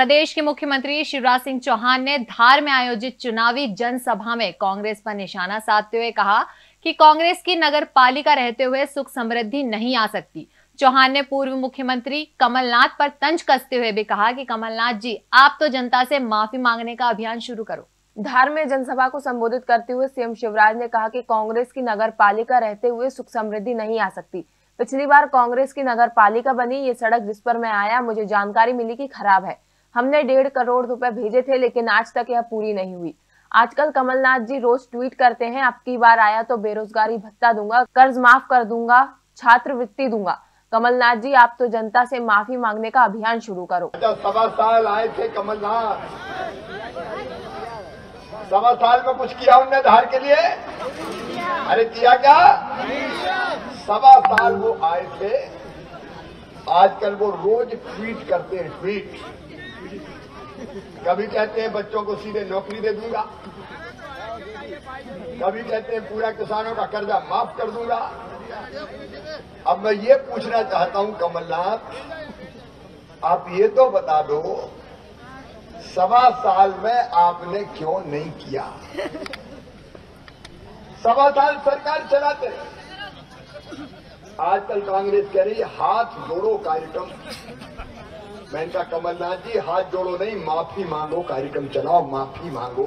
प्रदेश के मुख्यमंत्री शिवराज सिंह चौहान ने धार में आयोजित चुनावी जनसभा में कांग्रेस पर निशाना साधते हुए कहा कि कांग्रेस की नगर पालिका रहते हुए सुख समृद्धि नहीं आ सकती। चौहान ने पूर्व मुख्यमंत्री कमलनाथ पर तंज कसते हुए भी कहा कि कमलनाथ जी, आप तो जनता से माफ़ी मांगने का अभियान शुरू करो। धार में जनसभा को संबोधित करते हुए सीएम शिवराज ने कहा कि कांग्रेस की नगर पालिका रहते हुए सुख समृद्धि नहीं आ सकती। पिछली बार कांग्रेस की नगर पालिका बनी, ये सड़क जिस पर मैं आया, मुझे जानकारी मिली कि खराब है। हमने डेढ़ करोड़ रुपए भेजे थे, लेकिन आज तक यह पूरी नहीं हुई। आजकल कमलनाथ जी रोज ट्वीट करते हैं, आपकी बार आया तो बेरोजगारी भत्ता दूँगा, कर्ज माफ़ कर दूँगा, छात्रवृत्ति दूँगा। कमलनाथ जी, आप तो जनता से माफ़ी मांगने का अभियान शुरू करो। सवा साल आए थे कमलनाथ, सवा साल में कुछ किया उनने धार के लिए? अरे किया क्या? सवा साल वो आए थे, आजकल वो रोज ट्वीट करते हैं, ट्वीट। कभी कहते हैं बच्चों को सीधे नौकरी दे दूँगा। कभी कहते हैं पूरा किसानों का कर्जा माफ़ कर दूँगा। अब मैं ये पूछना चाहता हूँ, कमलनाथ, आप ये तो बता दो, सवा साल में आपने क्यों नहीं किया? सवा साल सरकार चलाते आजकल कांग्रेस कह रही हाथ जोड़ो कार्यक्रम। मैं इनका कमलनाथ जी, हाथ जोड़ो नहीं, माफ़ी मांगो, कार्यक्रम चलाओ, माफ़ी मांगो।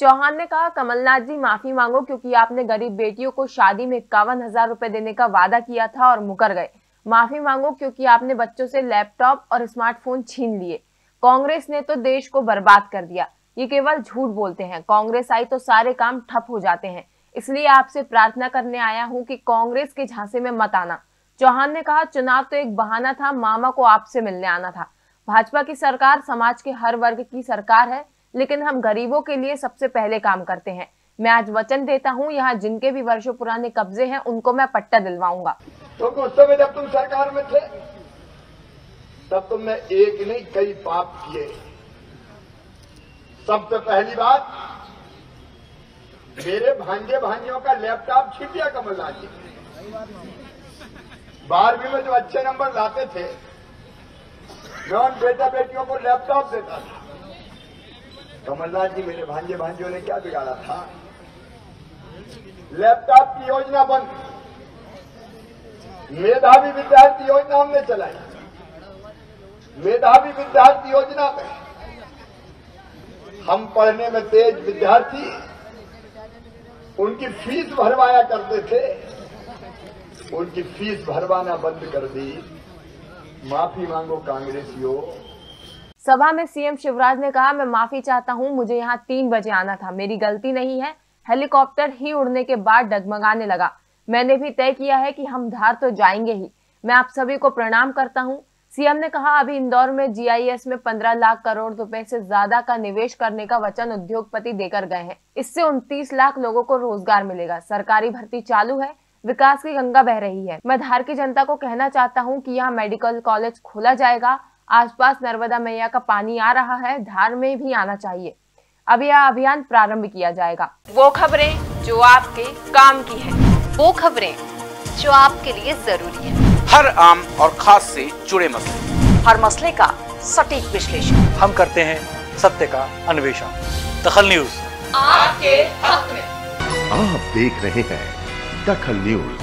चौहान ने कहा, कमलनाथ जी, माफ़ी मांगो, क्योंकि आपने गरीब बेटियों को शादी में इक्यावन हज़ार रूपए देने का वादा किया था और मुकर गए। माफ़ी मांगो, क्योंकि आपने बच्चों से लैपटॉप और स्मार्टफ़ोन छीन लिए। कांग्रेस ने तो देश को बर्बाद कर दिया। ये केवल झूठ बोलते हैं। कांग्रेस आई तो सारे काम ठप हो जाते हैं। इसलिए आपसे प्रार्थना करने आया हूँ कि कांग्रेस के झांसे में मत आना। चौहान ने कहा, चुनाव तो एक बहाना था, मामा को आपसे मिलने आना था। भाजपा की सरकार समाज के हर वर्ग की सरकार है, लेकिन हम गरीबों के लिए सबसे पहले काम करते हैं। मैं आज वचन देता हूँ, यहाँ जिनके भी वर्षों पुराने कब्जे हैं, उनको मैं पट्टा दिलवाऊँगा। तो उस समय जब तुम सरकार में थे, तब तुमने एक नहीं, कई पाप किए। सबसे पहली बात, मेरे भांजे भांजियों का लैपटॉप छीन लिया कमलनाथ जी। बारहवीं में जो अच्छे नंबर लाते थे, मैं उन बेटा बेटियों को लैपटॉप देता था। कमलनाथ जी, मेरे भांजे भांजियों ने क्या बिगाड़ा था? लैपटॉप की योजना बंद। मेधावी विद्यार्थी योजना हमने चलाई। मेधावी विद्यार्थी योजना में हम पढ़ने में तेज विद्यार्थी, उनकी फ़ीस भरवाया करते थे। उनकी फ़ीस भरवाना बंद कर दी। माफ़ी मांगो कांग्रेसियों। सभा में सीएम शिवराज ने कहा, मैं माफ़ी चाहता हूँ, मुझे यहाँ तीन बजे आना था। मेरी गलती नहीं है। हेलीकॉप्टर ही उड़ने के बाद डगमगाने लगा। मैंने भी तय किया है कि हम धार तो जाएँगे ही। मैं आप सभी को प्रणाम करता हूँ। सीएम ने कहा, अभी इंदौर में जीआईएस में 15 लाख करोड़ रुपए से ज़्यादा का निवेश करने का वचन उद्योगपति देकर गए हैं। इससे 29 लाख लोगों को रोज़गार मिलेगा। सरकारी भर्ती चालू है। विकास की गंगा बह रही है। मैं धार की जनता को कहना चाहता हूँ कि यहाँ मेडिकल कॉलेज खोला जाएगा। आसपास नर्मदा मैया का पानी आ रहा है धार में भी आना चाहिए। अब यह अभियान प्रारंभ किया जाएगा। वो खबरें जो आपके काम की है। वो खबरें जो आपके लिए ज़रूरी है। हर आम और खास से जुड़े मसले। हर मसले का सटीक विश्लेषण। हम करते हैं सत्य का अन्वेषण। दखल न्यूज़। आपके हक में आप देख रहे हैं दखल न्यूज़